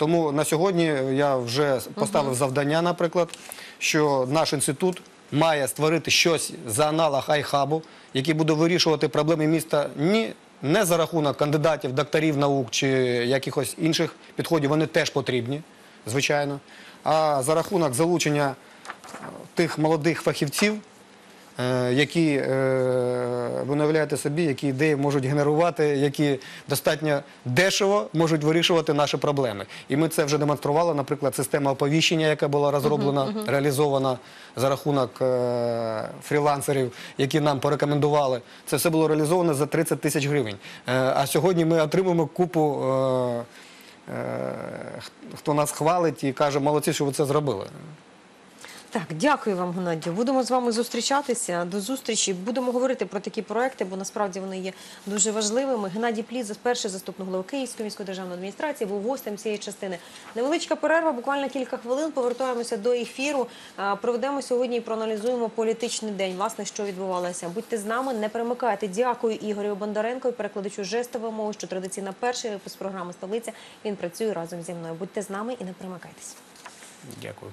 Тому на сьогодні я вже поставив завдання, наприклад, що наш інститут має створити щось за аналог айхабу, який буде вирішувати проблеми міста ні. Не за рахунок кандидатів, докторів наук чи якихось інших підходів, вони теж потрібні, звичайно. А за рахунок залучення тих молодих фахівців, які е, ви уявляєте собі, які ідеї можуть генерувати, які достатньо дешево можуть вирішувати наші проблеми. І ми це вже демонстрували. Наприклад, система оповіщення, яка була розроблена, реалізована за рахунок е, фрілансерів, які нам порекомендували. Це все було реалізовано за 30 тисяч гривень. Е, а сьогодні ми отримуємо купу. Е, е, Хто нас хвалить і каже, молодці, що ви це зробили. Так, дякую вам, Геннадію. Будемо з вами зустрічатися. До зустрічі. Будемо говорити про такі проекти, бо насправді вони є дуже важливими. Геннадій Пліз, перший заступник голови Київської міської державної адміністрації, був гостем цієї частини. Невеличка перерва, буквально кілька хвилин. Повертаємося до ефіру. Проведемо сьогодні і проаналізуємо політичний день. Власне, що відбувалося. Будьте з нами, не перемикайте. Дякую Ігорю Бондаренко, перекладачу жестової мови, що традиційно перший випуск програми Столиця. Він працює разом зі мною. Будьте з нами і не перемикайтесь. Дякую.